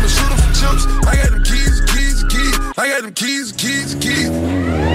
I'ma shoot them for chips. I got them keys, keys, keys. I got them keys, keys, keys.